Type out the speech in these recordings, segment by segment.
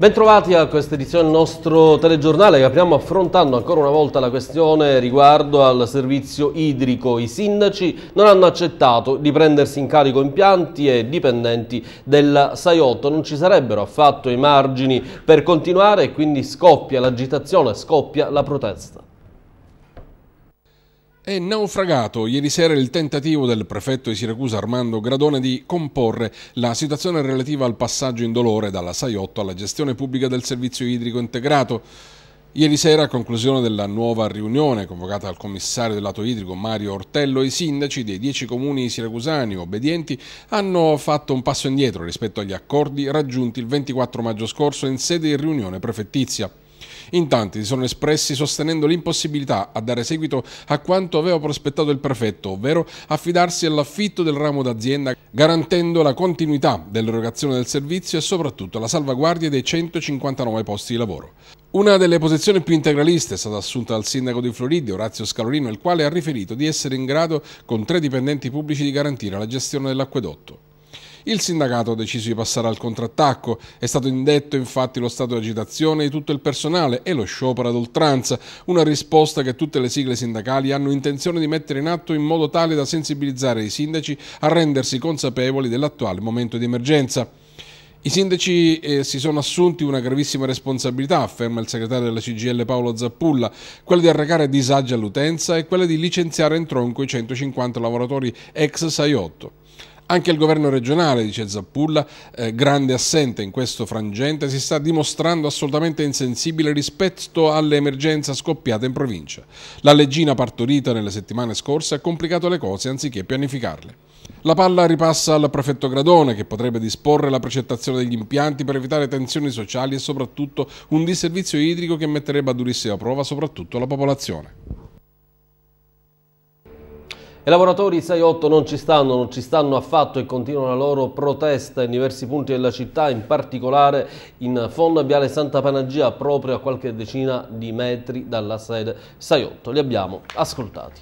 Bentrovati a questa edizione del nostro telegiornale che apriamo affrontando ancora una volta la questione riguardo al servizio idrico. I sindaci non hanno accettato di prendersi in carico impianti e dipendenti del 6-8, non ci sarebbero affatto i margini per continuare e quindi scoppia l'agitazione, scoppia la protesta. È naufragato ieri sera il tentativo del prefetto di Siracusa Armando Gradone di comporre la situazione relativa al passaggio indolore dalla 6-8 alla gestione pubblica del servizio idrico integrato. Ieri sera, a conclusione della nuova riunione convocata dal commissario del lato idrico Mario Ortello, i sindaci dei dieci comuni siracusani obbedienti hanno fatto un passo indietro rispetto agli accordi raggiunti il 24 maggio scorso in sede di riunione prefettizia. In tanti si sono espressi sostenendo l'impossibilità a dare seguito a quanto aveva prospettato il prefetto, ovvero affidarsi all'affitto del ramo d'azienda, garantendo la continuità dell'erogazione del servizio e soprattutto la salvaguardia dei 159 posti di lavoro. Una delle posizioni più integraliste è stata assunta dal sindaco di Floridi, Orazio Scalorino, il quale ha riferito di essere in grado, con tre dipendenti pubblici, di garantire la gestione dell'acquedotto. Il sindacato ha deciso di passare al contrattacco, è stato indetto infatti lo stato di agitazione di tutto il personale e lo sciopero ad oltranza, una risposta che tutte le sigle sindacali hanno intenzione di mettere in atto in modo tale da sensibilizzare i sindaci a rendersi consapevoli dell'attuale momento di emergenza. I sindaci eh, si sono assunti una gravissima responsabilità, afferma il segretario della CGL Paolo Zappulla, quella di arrecare disagi all'utenza e quella di licenziare in tronco i 150 lavoratori ex 68. Anche il governo regionale, dice Zappulla, eh, grande assente in questo frangente, si sta dimostrando assolutamente insensibile rispetto all'emergenza scoppiata in provincia. La leggina partorita nelle settimane scorse ha complicato le cose anziché pianificarle. La palla ripassa al prefetto Gradone che potrebbe disporre la precettazione degli impianti per evitare tensioni sociali e soprattutto un disservizio idrico che metterebbe a durissima prova soprattutto la popolazione. I lavoratori 6-8 non ci stanno, non ci stanno affatto e continuano la loro protesta in diversi punti della città, in particolare in fondo a Viale Santa Panagia, proprio a qualche decina di metri dalla sede 6-8. Li abbiamo ascoltati.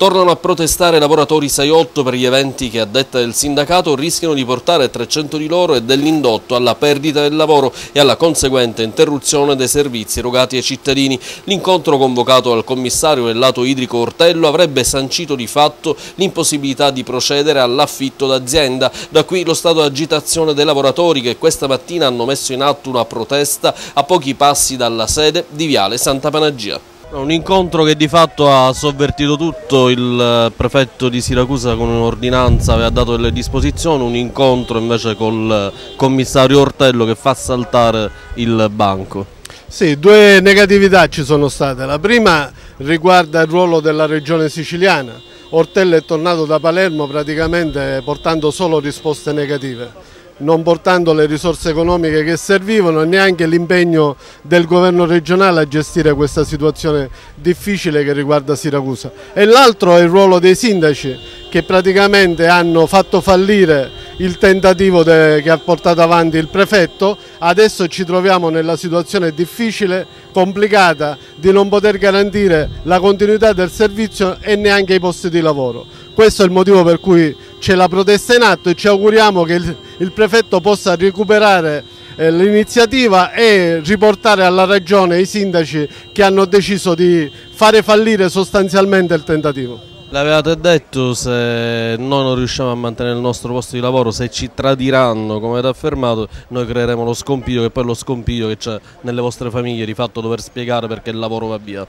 Tornano a protestare i lavoratori 6-8 per gli eventi che a detta del sindacato rischiano di portare 300 di loro e dell'indotto alla perdita del lavoro e alla conseguente interruzione dei servizi erogati ai cittadini. L'incontro convocato dal commissario del lato idrico Ortello avrebbe sancito di fatto l'impossibilità di procedere all'affitto d'azienda. Da qui lo stato di agitazione dei lavoratori che questa mattina hanno messo in atto una protesta a pochi passi dalla sede di Viale Santa Panagia. Un incontro che di fatto ha sovvertito tutto, il eh, prefetto di Siracusa con un'ordinanza aveva dato delle disposizioni, un incontro invece col eh, commissario Ortello che fa saltare il banco. Sì, due negatività ci sono state. La prima riguarda il ruolo della regione siciliana. Ortello è tornato da Palermo praticamente portando solo risposte negative non portando le risorse economiche che servivano e neanche l'impegno del governo regionale a gestire questa situazione difficile che riguarda Siracusa. E l'altro è il ruolo dei sindaci che praticamente hanno fatto fallire il tentativo che ha portato avanti il prefetto, adesso ci troviamo nella situazione difficile, complicata, di non poter garantire la continuità del servizio e neanche i posti di lavoro. Questo è il motivo per cui c'è la protesta in atto e ci auguriamo che il, il prefetto possa recuperare eh, l'iniziativa e riportare alla regione i sindaci che hanno deciso di fare fallire sostanzialmente il tentativo. L'avevate detto se noi non riusciamo a mantenere il nostro posto di lavoro, se ci tradiranno come avete affermato, noi creeremo lo scompiglio che poi è lo scompiglio che c'è nelle vostre famiglie di fatto dover spiegare perché il lavoro va via.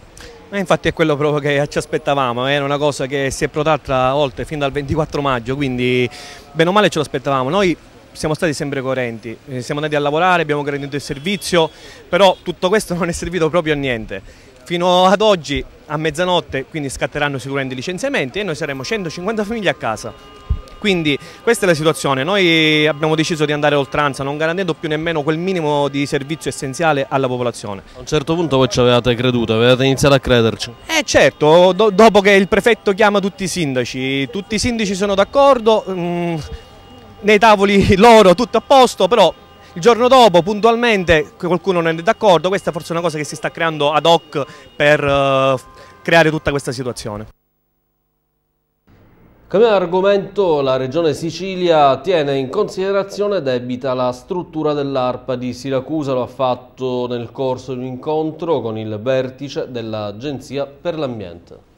E infatti è quello proprio che ci aspettavamo, era una cosa che si è protratta oltre fin dal 24 maggio, quindi bene o male ce lo aspettavamo. Noi siamo stati sempre coerenti, eh, siamo andati a lavorare, abbiamo garantito il servizio, però tutto questo non è servito proprio a niente. Fino ad oggi a mezzanotte quindi scatteranno sicuramente i licenziamenti e noi saremo 150 famiglie a casa. Quindi questa è la situazione, noi abbiamo deciso di andare oltranza non garantendo più nemmeno quel minimo di servizio essenziale alla popolazione. A un certo punto voi ci avevate creduto, avevate iniziato a crederci? Eh certo, do dopo che il prefetto chiama tutti i sindaci, tutti i sindaci sono d'accordo, mm, nei tavoli loro tutto a posto, però il giorno dopo, puntualmente, qualcuno non è d'accordo, questa forse è una cosa che si sta creando ad hoc per uh, creare tutta questa situazione. Cambiamo argomento, la Regione Sicilia tiene in considerazione debita la struttura dell'ARPA di Siracusa, lo ha fatto nel corso di un incontro con il vertice dell'Agenzia per l'Ambiente.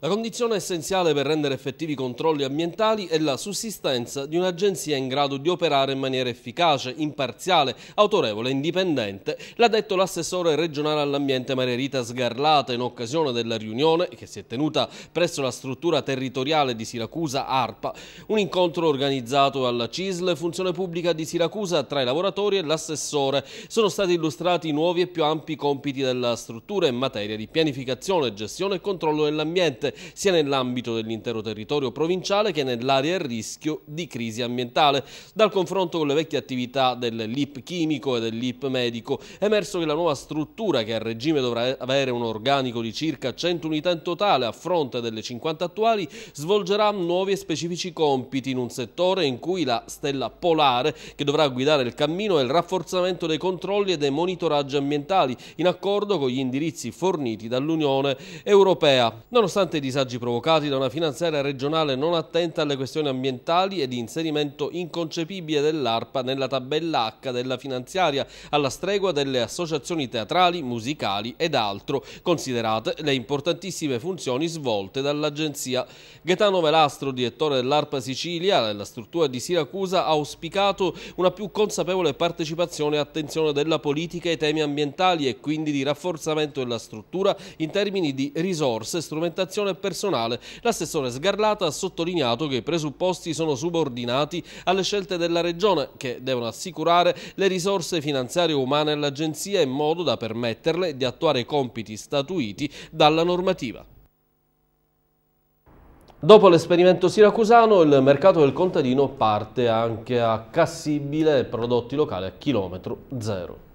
La condizione essenziale per rendere effettivi i controlli ambientali è la sussistenza di un'agenzia in grado di operare in maniera efficace, imparziale, autorevole e indipendente, l'ha detto l'assessore regionale all'ambiente Maria Rita Sgarlata in occasione della riunione che si è tenuta presso la struttura territoriale di Siracusa ARPA, un incontro organizzato alla CISL, funzione pubblica di Siracusa tra i lavoratori e l'assessore. Sono stati illustrati nuovi e più ampi compiti della struttura in materia di pianificazione, gestione e controllo dell'ambiente sia nell'ambito dell'intero territorio provinciale che nell'area a rischio di crisi ambientale. Dal confronto con le vecchie attività dell'IP chimico e dell'IP medico è emerso che la nuova struttura che a regime dovrà avere un organico di circa 100 unità in totale a fronte delle 50 attuali svolgerà nuovi e specifici compiti in un settore in cui la stella polare che dovrà guidare il cammino è il rafforzamento dei controlli e dei monitoraggi ambientali in accordo con gli indirizzi forniti dall'Unione Europea. Nonostante i disagi provocati da una finanziaria regionale non attenta alle questioni ambientali e di inserimento inconcepibile dell'ARPA nella tabella H della finanziaria, alla stregua delle associazioni teatrali, musicali ed altro, considerate le importantissime funzioni svolte dall'agenzia. Gaetano Velastro, direttore dell'ARPA Sicilia, nella struttura di Siracusa, ha auspicato una più consapevole partecipazione e attenzione della politica ai temi ambientali e quindi di rafforzamento della struttura in termini di risorse, strumentazione gestione personale. L'assessore Sgarlata ha sottolineato che i presupposti sono subordinati alle scelte della Regione che devono assicurare le risorse finanziarie umane all'Agenzia in modo da permetterle di attuare i compiti statuiti dalla normativa. Dopo l'esperimento siracusano il mercato del contadino parte anche a Cassibile prodotti locali a chilometro zero.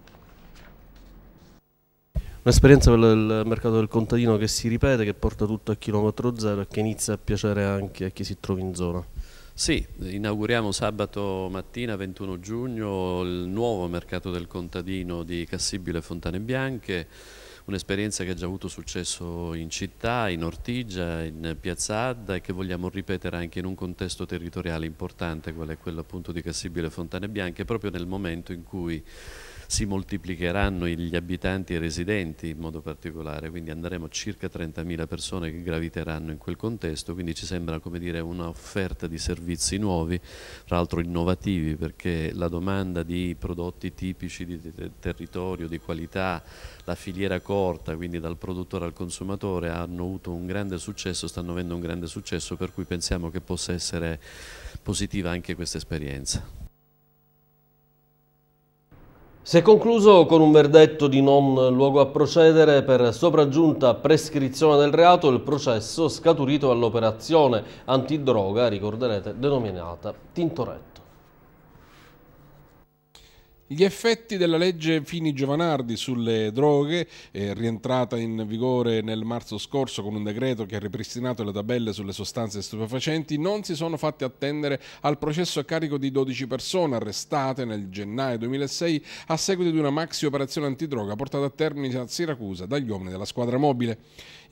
Un'esperienza quella del mercato del contadino che si ripete, che porta tutto a chilometro zero e che inizia a piacere anche a chi si trova in zona. Sì, inauguriamo sabato mattina 21 giugno il nuovo mercato del contadino di Cassibile Fontane Bianche, un'esperienza che ha già avuto successo in città, in Ortigia, in Piazza Adda e che vogliamo ripetere anche in un contesto territoriale importante, qual è quello appunto di Cassibile Fontane Bianche, proprio nel momento in cui si moltiplicheranno gli abitanti e i residenti in modo particolare, quindi andremo a circa 30.000 persone che graviteranno in quel contesto, quindi ci sembra come dire un'offerta di servizi nuovi, tra l'altro innovativi perché la domanda di prodotti tipici di territorio, di qualità, la filiera corta, quindi dal produttore al consumatore hanno avuto un grande successo, stanno avendo un grande successo per cui pensiamo che possa essere positiva anche questa esperienza. Si è concluso con un verdetto di non luogo a procedere per sopraggiunta prescrizione del reato il processo scaturito all'operazione antidroga, ricorderete, denominata Tintoretto. Gli effetti della legge Fini Giovanardi sulle droghe, eh, rientrata in vigore nel marzo scorso con un decreto che ha ripristinato le tabelle sulle sostanze stupefacenti, non si sono fatti attendere al processo a carico di 12 persone arrestate nel gennaio 2006 a seguito di una maxi operazione antidroga portata a termine a Siracusa dagli uomini della squadra mobile.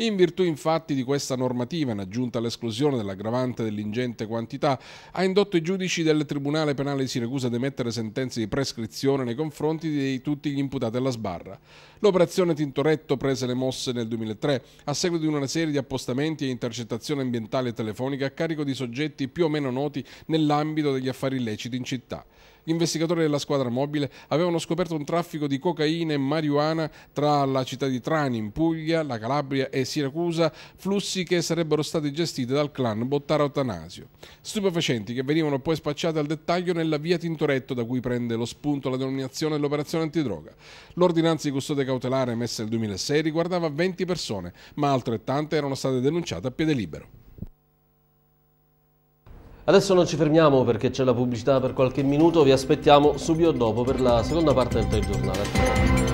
In virtù infatti di questa normativa, in aggiunta all'esclusione dell'aggravante dell'ingente quantità, ha indotto i giudici del Tribunale Penale di Siracusa ad emettere sentenze di prescrizione nei confronti di tutti gli imputati alla sbarra. L'operazione Tintoretto prese le mosse nel 2003 a seguito di una serie di appostamenti e intercettazioni ambientali e telefoniche a carico di soggetti più o meno noti nell'ambito degli affari illeciti in città. Gli investigatori della squadra mobile avevano scoperto un traffico di cocaina e marijuana tra la città di Trani in Puglia, la Calabria e Siracusa, flussi che sarebbero stati gestiti dal clan Bottaro Atanasio. Stupefacenti che venivano poi spacciati al dettaglio nella via Tintoretto da cui prende lo spunto la denominazione dell'operazione antidroga. L'ordinanza di custodia cautelare emessa nel 2006 riguardava 20 persone, ma altrettante erano state denunciate a piede libero. Adesso non ci fermiamo perché c'è la pubblicità per qualche minuto, vi aspettiamo subito dopo per la seconda parte del telegiornale.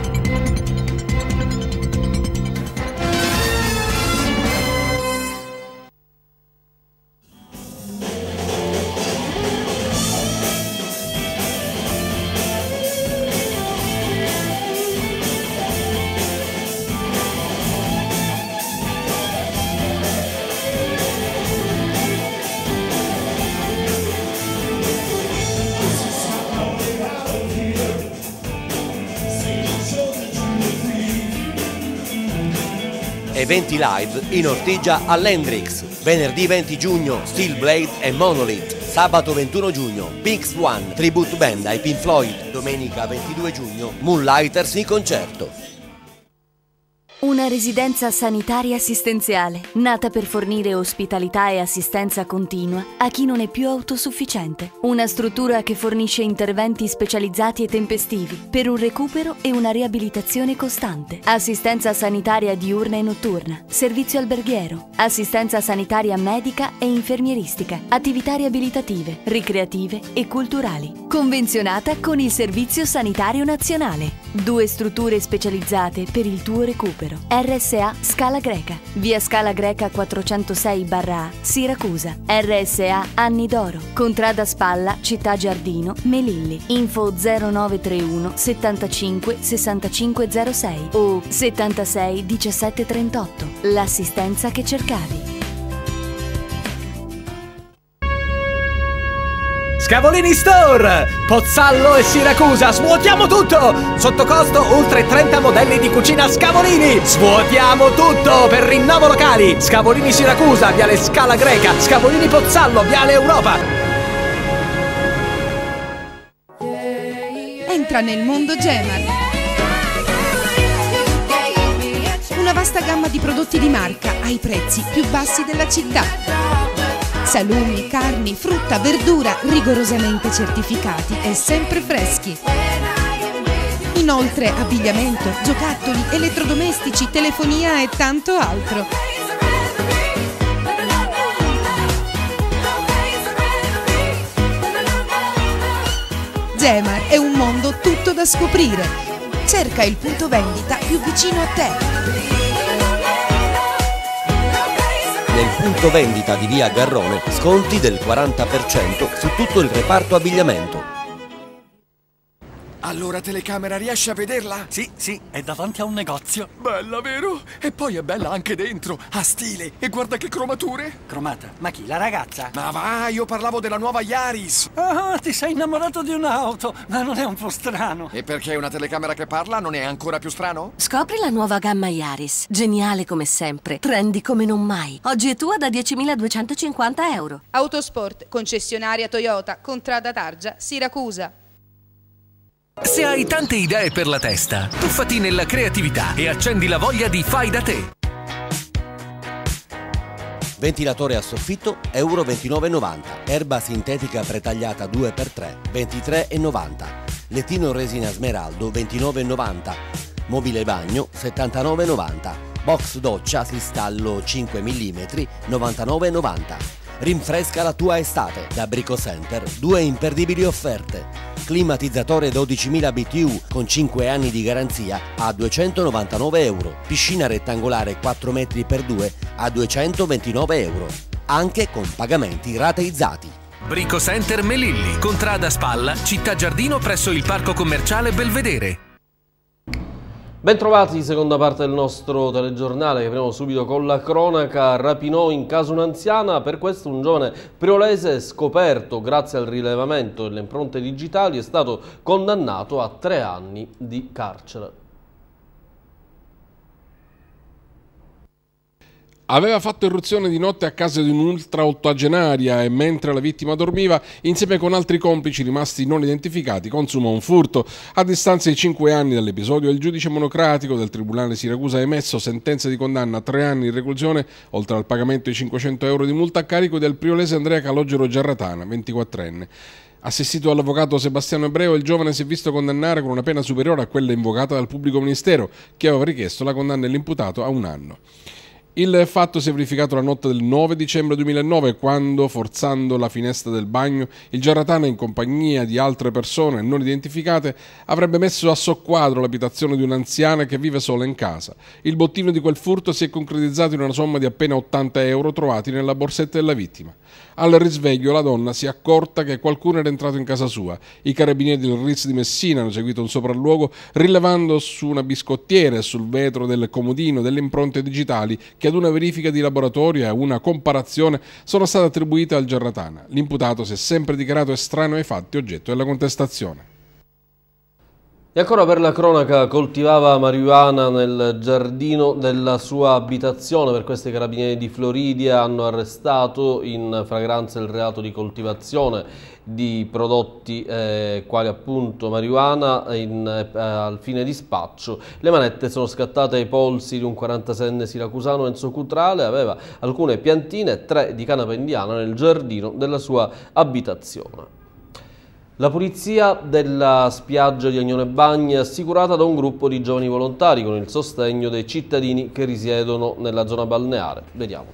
Eventi live in Ortigia all'Hendrix. Venerdì 20 giugno Steel Blade e Monolith. Sabato 21 giugno Pink Swan, Tribute Band ai Pink Floyd. Domenica 22 giugno Moonlighters in concerto. Una residenza sanitaria assistenziale, nata per fornire ospitalità e assistenza continua a chi non è più autosufficiente. Una struttura che fornisce interventi specializzati e tempestivi per un recupero e una riabilitazione costante. Assistenza sanitaria diurna e notturna, servizio alberghiero, assistenza sanitaria medica e infermieristica, attività riabilitative, ricreative e culturali. Convenzionata con il Servizio Sanitario Nazionale. Due strutture specializzate per il tuo recupero. RSA Scala Greca, via Scala Greca 406 barra A, Siracusa. RSA Anni d'Oro, Contrada Spalla, Città Giardino, Melilli. Info 0931 75 6506 o 76 1738. L'assistenza che cercavi. Scavolini Store! Pozzallo e Siracusa, svuotiamo tutto! Sotto costo oltre 30 modelli di cucina Scavolini! Svuotiamo tutto per rinnovo locali! Scavolini Siracusa, Viale Scala Greca, Scavolini Pozzallo, Viale Europa! Entra nel mondo Gemar. Una vasta gamma di prodotti di marca ai prezzi più bassi della città Salumi, carni, frutta, verdura rigorosamente certificati e sempre freschi. Inoltre abbigliamento, giocattoli, elettrodomestici, telefonia e tanto altro. Gemar è un mondo tutto da scoprire. Cerca il punto vendita più vicino a te. Nel punto vendita di via Garrone sconti del 40% su tutto il reparto abbigliamento. Allora telecamera riesce a vederla? Sì, sì, è davanti a un negozio. Bella, vero? E poi è bella anche dentro, ha stile. E guarda che cromature. Cromata? Ma chi, la ragazza? Ma va, io parlavo della nuova Yaris. Ah, ti sei innamorato di un'auto, ma non è un po' strano. E perché è una telecamera che parla non è ancora più strano? Scopri la nuova gamma Yaris. Geniale come sempre, trendy come non mai. Oggi è tua da 10.250 euro. Autosport, concessionaria Toyota, Contrada Targia, Siracusa. Se hai tante idee per la testa, tuffati nella creatività e accendi la voglia di fai da te. Ventilatore a soffitto, euro 29,90. Erba sintetica pretagliata 2x3, 23,90. Lettino resina smeraldo, 29,90. Mobile bagno, 79,90. Box doccia cristallo 5 mm, 99,90. Rinfresca la tua estate. Da Brico Center, due imperdibili offerte climatizzatore 12.000 BTU con 5 anni di garanzia a 299 euro, piscina rettangolare 4 metri per 2 a 229 euro, anche con pagamenti rateizzati. Brico Center Melilli, Contrada Spalla, Città Giardino presso il Parco Commerciale Belvedere. Bentrovati, seconda parte del nostro telegiornale che apriamo subito con la cronaca. Rapinò in casa un'anziana, per questo un giovane priolese scoperto grazie al rilevamento delle impronte digitali è stato condannato a tre anni di carcere. Aveva fatto irruzione di notte a casa di un'ultra ottogenaria e mentre la vittima dormiva, insieme con altri complici rimasti non identificati, consumò un furto. A distanza di cinque anni dall'episodio, il giudice monocratico del Tribunale Siracusa ha emesso sentenza di condanna a tre anni di reclusione, oltre al pagamento di 500 euro di multa a carico del priolese Andrea Calogero Giarratana, 24enne. Assistito dall'avvocato Sebastiano Ebreo, il giovane si è visto condannare con una pena superiore a quella invocata dal pubblico ministero, che aveva richiesto la condanna dell'imputato a un anno. Il fatto si è verificato la notte del 9 dicembre 2009 quando, forzando la finestra del bagno, il Giarratana in compagnia di altre persone non identificate avrebbe messo a soqquadro l'abitazione di un'anziana che vive sola in casa. Il bottino di quel furto si è concretizzato in una somma di appena 80 euro trovati nella borsetta della vittima. Al risveglio la donna si è accorta che qualcuno era entrato in casa sua. I carabinieri del Ritz di Messina hanno seguito un sopralluogo rilevando su una biscottiera e sul vetro del comodino delle impronte digitali ad una verifica di laboratorio e a una comparazione sono state attribuite al Gerratana. L'imputato si è sempre dichiarato estraneo ai fatti oggetto della contestazione. E ancora per la cronaca, coltivava marijuana nel giardino della sua abitazione. Per questi carabinieri di Floridia hanno arrestato in fragranza il reato di coltivazione di prodotti eh, quali appunto marijuana in, eh, al fine di spaccio. Le manette sono scattate ai polsi di un 46enne siracusano Enzo Cutrale, aveva alcune piantine e tre di canapa indiana nel giardino della sua abitazione. La pulizia della spiaggia di Agnone Bagni è assicurata da un gruppo di giovani volontari con il sostegno dei cittadini che risiedono nella zona balneare. Vediamo.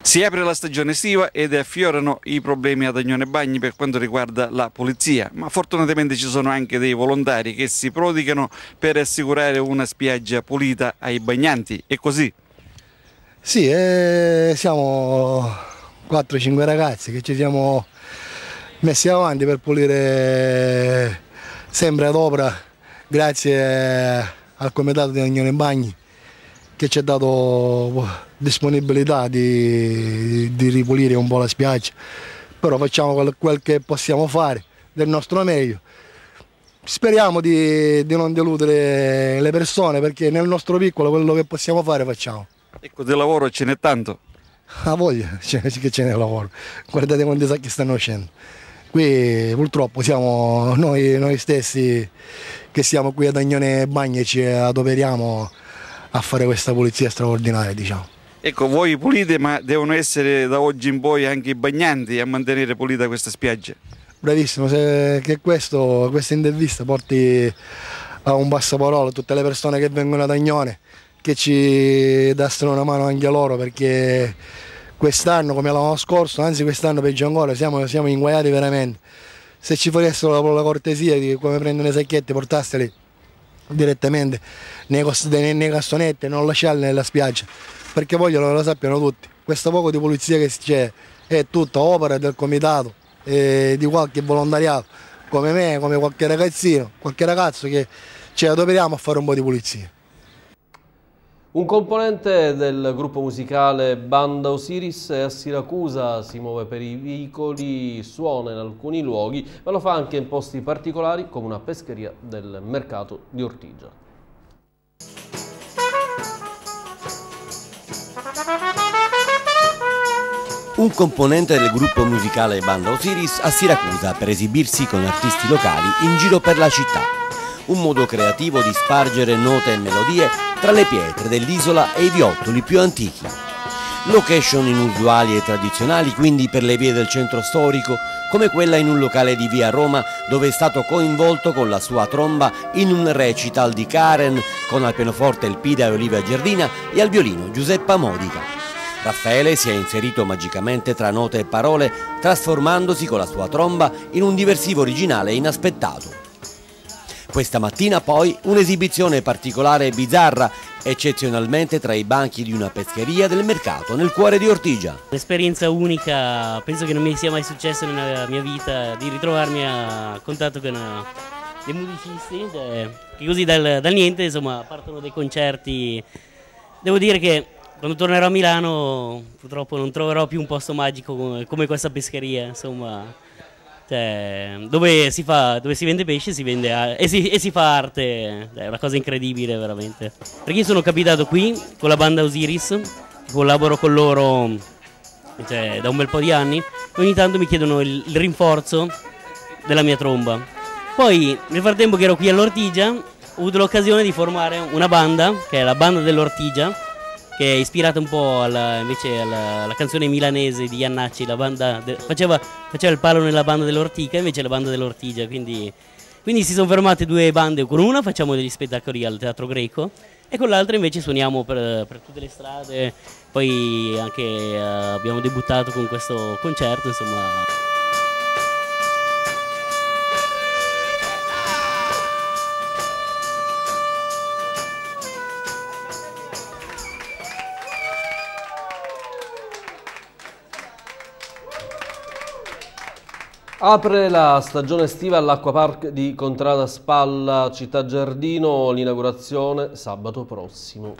Si apre la stagione estiva ed affiorano i problemi ad Agnone Bagni per quanto riguarda la pulizia, ma fortunatamente ci sono anche dei volontari che si prodigano per assicurare una spiaggia pulita ai bagnanti. È così? Sì, eh, siamo 4-5 ragazzi che ci siamo messi avanti per pulire sempre ad opera grazie al comitato di Agnone Bagni che ci ha dato disponibilità di, di, ripulire un po' la spiaggia. Però facciamo quel, quel, che possiamo fare del nostro meglio. Speriamo di, di non deludere le persone perché nel nostro piccolo quello che possiamo fare facciamo. Ecco del lavoro ce n'è tanto. A voglia che ce n'è lavoro. Guardate quanti sacchi stanno uscendo Qui purtroppo siamo noi, noi stessi che siamo qui ad Agnone Bagni e ci adoperiamo a fare questa pulizia straordinaria diciamo. Ecco, voi pulite ma devono essere da oggi in poi anche i bagnanti a mantenere pulita questa spiaggia. Bravissimo, se, che questo, questa intervista porti a un passaparola a tutte le persone che vengono ad Agnone, che ci dassero una mano anche loro perché quest'anno come l'anno scorso, anzi quest'anno peggio ancora, siamo, siamo inguaiati veramente. Se ci fossero la, la cortesia di come prendono i sacchetti, portasseli direttamente nei, nei, cassonetti e non lasciarli nella spiaggia, perché vogliono che lo sappiano tutti. Questo poco di pulizia che c'è è tutta opera del comitato e di qualche volontariato come me, come qualche ragazzino, qualche ragazzo che ci adoperiamo a fare un po' di pulizia. Un componente del gruppo musicale Banda Osiris è a Siracusa, si muove per i vicoli, suona in alcuni luoghi, ma lo fa anche in posti particolari come una pescheria del mercato di Ortigia. Un componente del gruppo musicale Banda Osiris a Siracusa per esibirsi con artisti locali in giro per la città un modo creativo di spargere note e melodie tra le pietre dell'isola e i viottoli più antichi. Location inusuali e tradizionali quindi per le vie del centro storico, come quella in un locale di via Roma dove è stato coinvolto con la sua tromba in un recital di Karen con al pianoforte Elpida e Olivia Giardina e al violino Giuseppa Modica. Raffaele si è inserito magicamente tra note e parole, trasformandosi con la sua tromba in un diversivo originale e inaspettato. Questa mattina poi un'esibizione particolare e bizzarra, eccezionalmente tra i banchi di una pescheria del mercato nel cuore di Ortigia. Un'esperienza unica, penso che non mi sia mai successo nella mia vita di ritrovarmi a contatto con eh, dei musicisti, cioè, che così dal, dal niente insomma partono dei concerti. Devo dire che quando tornerò a Milano purtroppo non troverò più un posto magico come questa pescheria, insomma cioè, dove, si fa, dove si vende pesce si vende e, si, e si fa arte, è una cosa incredibile veramente. Perché io sono capitato qui con la banda Osiris, collaboro con loro cioè, da un bel po' di anni, e ogni tanto mi chiedono il, il rinforzo della mia tromba. Poi nel frattempo che ero qui all'Ortigia ho avuto l'occasione di formare una banda, che è la banda dell'Ortigia, che è ispirata un po' alla, invece alla, alla, canzone milanese di Iannacci, de, faceva, faceva, il palo nella banda dell'Ortica, invece la banda dell'Ortigia, quindi, quindi, si sono fermate due bande, con una facciamo degli spettacoli al Teatro Greco e con l'altra invece suoniamo per, per tutte le strade, poi anche uh, abbiamo debuttato con questo concerto, insomma... Apre la stagione estiva all'Acquapark di Contrada Spalla, Città Giardino, l'inaugurazione sabato prossimo.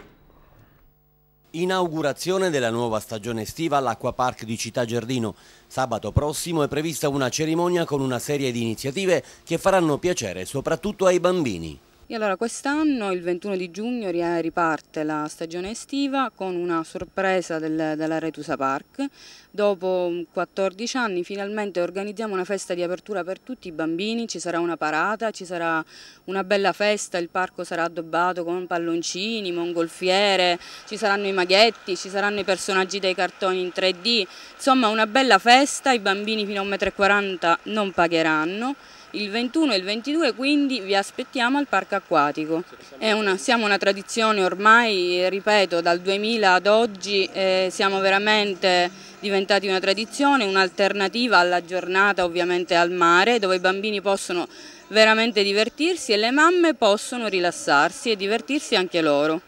Inaugurazione della nuova stagione estiva all'Acquapark di Città Giardino. Sabato prossimo è prevista una cerimonia con una serie di iniziative che faranno piacere soprattutto ai bambini. E allora quest'anno, il 21 di giugno, riparte la stagione estiva con una sorpresa del, della Retusa Park. Dopo 14 anni finalmente organizziamo una festa di apertura per tutti i bambini, ci sarà una parata, ci sarà una bella festa, il parco sarà addobbato con palloncini, mongolfiere, ci saranno i maghetti, ci saranno i personaggi dei cartoni in 3D, insomma una bella festa, i bambini fino a 1,40 m non pagheranno il 21 e il 22 quindi vi aspettiamo al parco acquatico. Una, siamo una tradizione ormai, ripeto, dal 2000 ad oggi eh, siamo veramente diventati una tradizione, un'alternativa alla giornata ovviamente al mare dove i bambini possono veramente divertirsi e le mamme possono rilassarsi e divertirsi anche loro.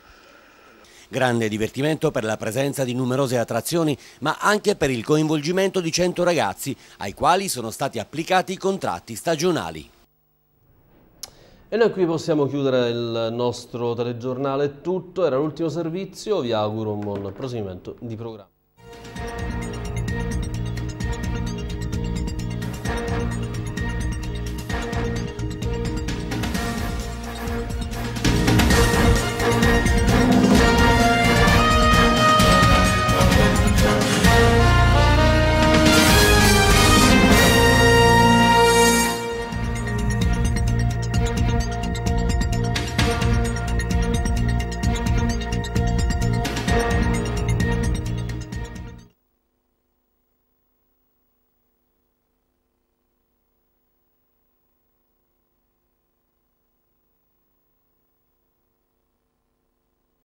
Grande divertimento per la presenza di numerose attrazioni, ma anche per il coinvolgimento di 100 ragazzi, ai quali sono stati applicati i contratti stagionali. E noi qui possiamo chiudere il nostro telegiornale. Tutto, era l'ultimo servizio, vi auguro un buon proseguimento di programma.